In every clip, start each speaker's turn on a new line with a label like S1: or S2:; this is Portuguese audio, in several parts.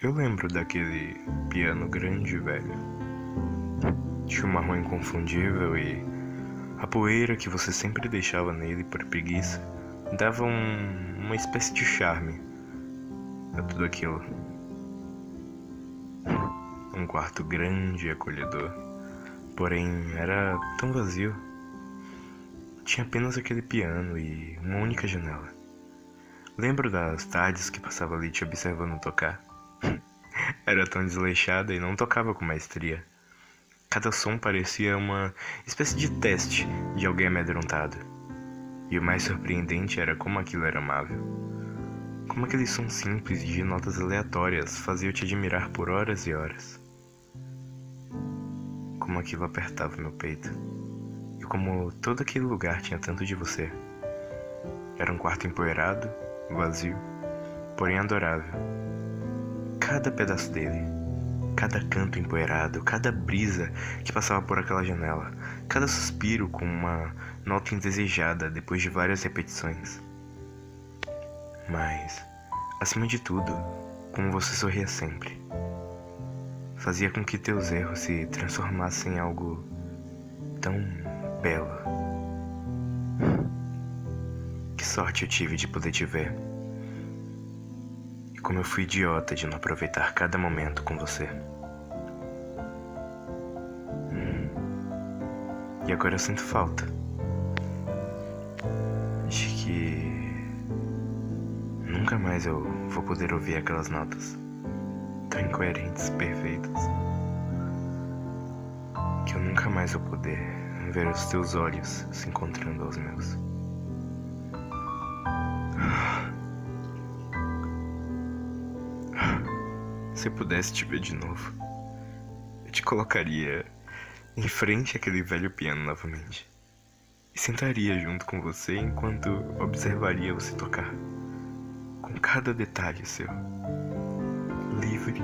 S1: Eu lembro daquele piano grande e velho. Marrom inconfundível e a poeira que você sempre deixava nele por preguiça dava um, uma espécie de charme a tudo aquilo. Um quarto grande e acolhedor, porém era tão vazio. Tinha apenas aquele piano e uma única janela. Lembro das tardes que passava ali te observando tocar. Era tão desleixada e não tocava com maestria. Cada som parecia uma espécie de teste de alguém amedrontado. E o mais surpreendente era como aquilo era amável. Como aquele som simples de notas aleatórias fazia eu te admirar por horas e horas. Como aquilo apertava meu peito. E como todo aquele lugar tinha tanto de você. Era um quarto empoeirado, vazio, porém adorável cada pedaço dele, cada canto empoeirado, cada brisa que passava por aquela janela, cada suspiro com uma nota indesejada depois de várias repetições. Mas, acima de tudo, como você sorria sempre, fazia com que teus erros se transformassem em algo tão belo. Que sorte eu tive de poder te ver. Como eu fui idiota de não aproveitar cada momento com você. Hum. E agora eu sinto falta. De que. Nunca mais eu vou poder ouvir aquelas notas tão incoerentes, perfeitas. Que eu nunca mais vou poder ver os teus olhos se encontrando aos meus. Se eu pudesse te ver de novo, eu te colocaria em frente àquele velho piano novamente. E sentaria junto com você enquanto observaria você tocar. Com cada detalhe seu. Livre.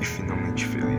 S1: E finalmente feliz.